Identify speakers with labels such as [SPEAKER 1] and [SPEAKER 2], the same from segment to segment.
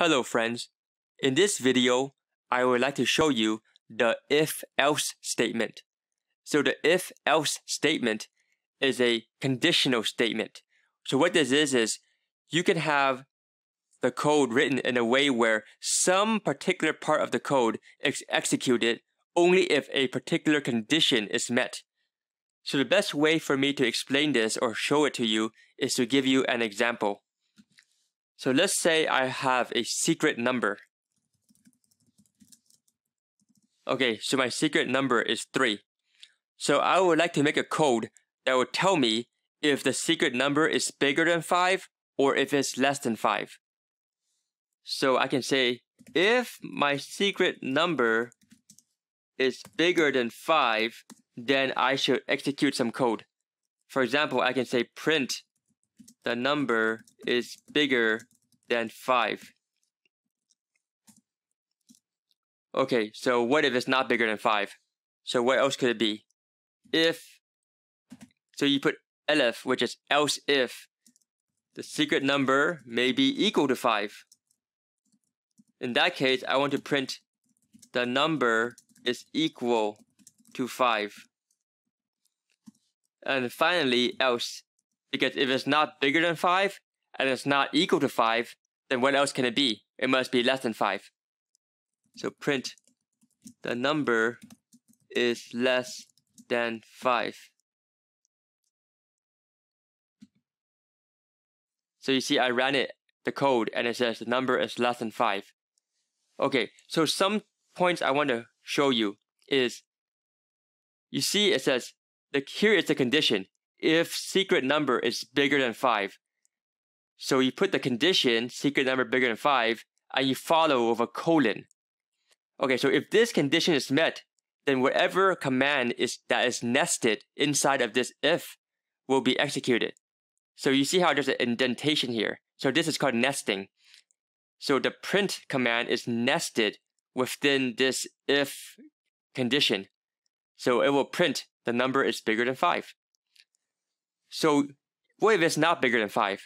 [SPEAKER 1] Hello friends. In this video, I would like to show you the if-else statement. So the if-else statement is a conditional statement. So what this is, is you can have the code written in a way where some particular part of the code is executed only if a particular condition is met. So the best way for me to explain this or show it to you is to give you an example. So let's say I have a secret number. Okay, so my secret number is 3. So I would like to make a code that will tell me if the secret number is bigger than 5 or if it's less than 5. So I can say if my secret number is bigger than 5, then I should execute some code. For example, I can say print the number is bigger than 5. Okay, so what if it's not bigger than 5? So what else could it be? If, so you put elif, which is else if, the secret number may be equal to 5. In that case, I want to print the number is equal to 5. And finally, else, because if it's not bigger than 5 and it's not equal to 5, then what else can it be? It must be less than 5. So print the number is less than 5. So you see I ran it, the code, and it says the number is less than 5. Okay, so some points I want to show you is, you see it says the, here is the condition. If secret number is bigger than 5. So you put the condition, secret number bigger than 5, and you follow with a colon. Okay, so if this condition is met, then whatever command is that is nested inside of this if will be executed. So you see how there's an indentation here. So this is called nesting. So the print command is nested within this if condition. So it will print the number is bigger than 5. So what if it's not bigger than 5?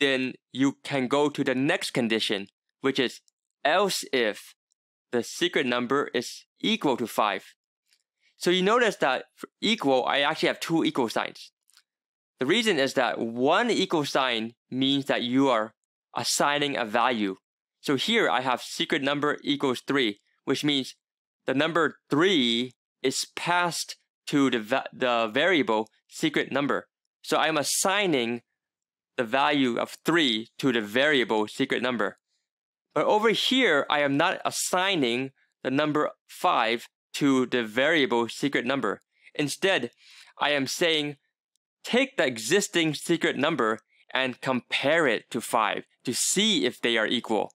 [SPEAKER 1] Then you can go to the next condition, which is else if the secret number is equal to 5. So you notice that for equal, I actually have two equal signs. The reason is that one equal sign means that you are assigning a value. So here I have secret number equals 3, which means the number 3 is passed to the, the variable secret number. So I'm assigning the value of 3 to the variable secret number. But over here, I am not assigning the number 5 to the variable secret number. Instead, I am saying take the existing secret number and compare it to 5 to see if they are equal.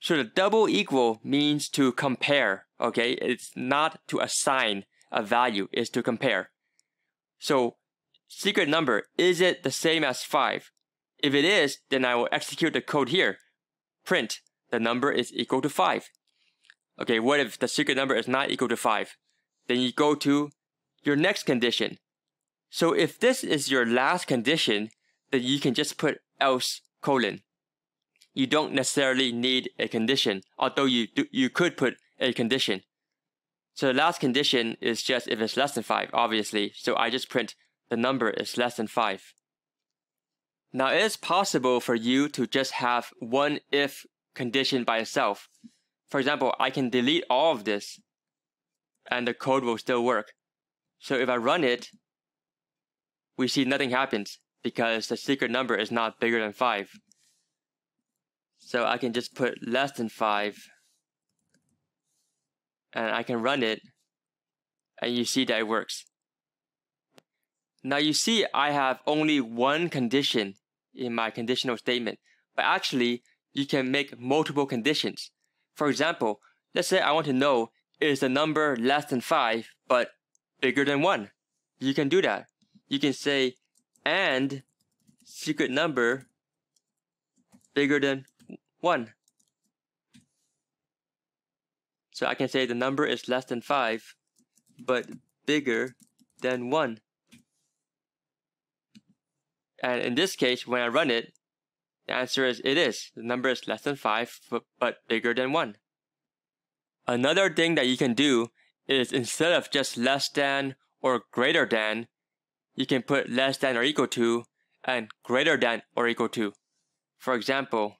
[SPEAKER 1] So the double equal means to compare, okay? It's not to assign a value is to compare. So secret number, is it the same as 5? If it is, then I will execute the code here. Print, the number is equal to 5. Okay, what if the secret number is not equal to 5? Then you go to your next condition. So if this is your last condition, then you can just put else colon. You don't necessarily need a condition, although you, do, you could put a condition. So the last condition is just if it's less than 5, obviously. So I just print the number is less than 5. Now it is possible for you to just have one if condition by itself. For example, I can delete all of this and the code will still work. So if I run it, we see nothing happens because the secret number is not bigger than 5. So I can just put less than 5 and I can run it and you see that it works. Now you see I have only one condition in my conditional statement, but actually you can make multiple conditions. For example, let's say I want to know is the number less than 5 but bigger than 1. You can do that. You can say and secret number bigger than 1. So I can say the number is less than 5, but bigger than 1. And in this case, when I run it, the answer is it is. The number is less than 5, but bigger than 1. Another thing that you can do is instead of just less than or greater than, you can put less than or equal to and greater than or equal to. For example,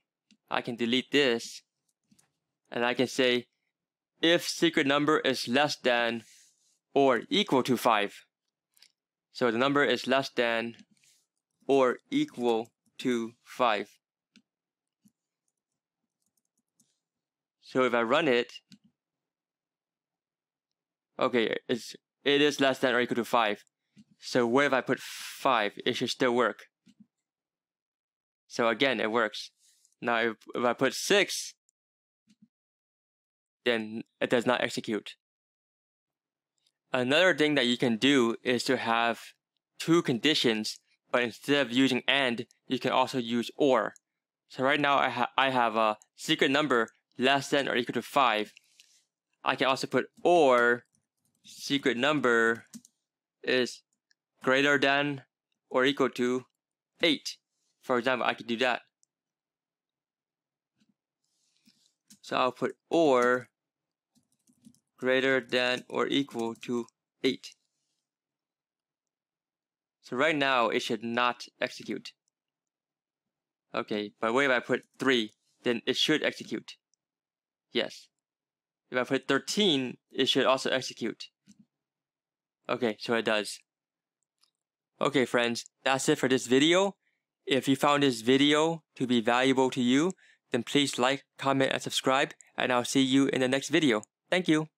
[SPEAKER 1] I can delete this and I can say if secret number is less than or equal to 5. So the number is less than or equal to 5. So if I run it, okay, it's, it is less than or equal to 5. So where if I put 5, it should still work. So again, it works. Now if, if I put 6, then it does not execute. Another thing that you can do is to have two conditions, but instead of using AND, you can also use OR. So right now I, ha I have a secret number less than or equal to 5. I can also put OR secret number is greater than or equal to 8. For example, I could do that. So I'll put OR greater than or equal to 8. So right now it should not execute. Okay, but what if I put 3? Then it should execute. Yes. If I put 13, it should also execute. Okay, so it does. Okay friends, that's it for this video. If you found this video to be valuable to you, then please like, comment, and subscribe, and I'll see you in the next video. Thank you.